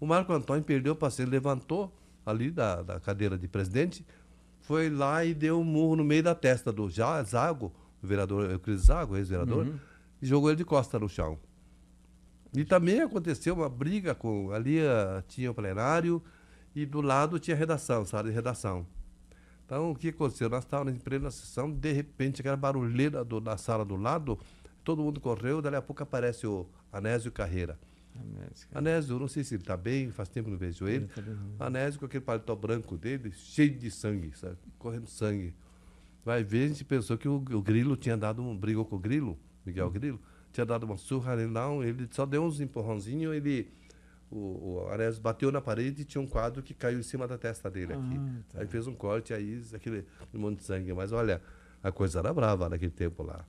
O Marco Antônio perdeu o passeio, levantou ali da, da cadeira de presidente, foi lá e deu um murro no meio da testa do Zago, o vereador Euclides Zago, ex-vereador, uhum. e jogou ele de costa no chão. E também aconteceu uma briga com. Ali uh, tinha o plenário e do lado tinha a redação, sala de redação. Então, o que aconteceu? Nós estávamos em plena sessão, de repente, aquela barulheira do, da sala do lado, todo mundo correu, dali a pouco aparece o Anésio Carreira. Anésio, Anésio, não sei se ele está bem, faz tempo que não vejo ele. Tá Anésio com aquele paletó branco dele, cheio de sangue, sabe? correndo sangue. Vai ver, a gente pensou que o, o Grilo tinha dado um. brigou com o Grilo, Miguel hum. Grilo, tinha dado uma surra nele, não, ele só deu uns empurrãozinhos, ele o, o Ares bateu na parede e tinha um quadro que caiu em cima da testa dele aqui. Ah, tá. Aí fez um corte, aí aquele um monte de sangue. Mas olha, a coisa era brava naquele tempo lá.